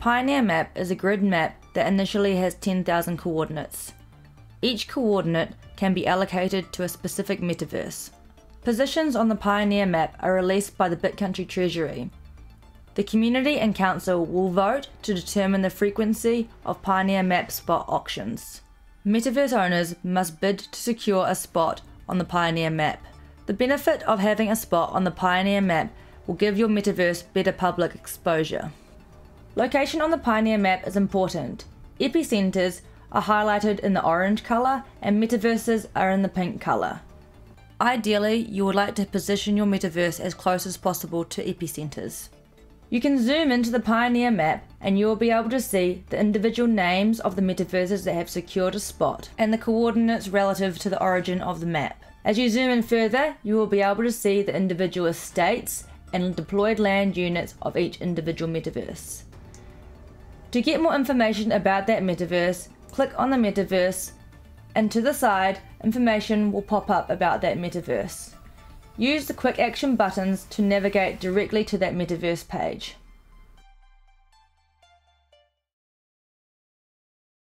Pioneer Map is a grid map that initially has 10,000 coordinates. Each coordinate can be allocated to a specific metaverse. Positions on the Pioneer map are released by the BitCountry Treasury. The community and council will vote to determine the frequency of Pioneer map spot auctions. Metaverse owners must bid to secure a spot on the Pioneer map. The benefit of having a spot on the Pioneer map will give your metaverse better public exposure. Location on the Pioneer map is important. Epicenters are highlighted in the orange colour and metaverses are in the pink colour. Ideally, you would like to position your metaverse as close as possible to epicenters. You can zoom into the Pioneer map and you will be able to see the individual names of the metaverses that have secured a spot and the coordinates relative to the origin of the map. As you zoom in further, you will be able to see the individual estates and deployed land units of each individual metaverse. To get more information about that metaverse, click on the metaverse and to the side, information will pop up about that metaverse. Use the quick action buttons to navigate directly to that metaverse page.